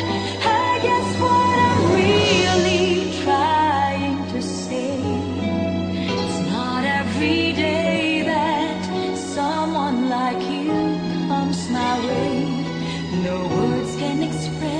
I guess what I'm really trying to say It's not every day that someone like you comes my way. No words can express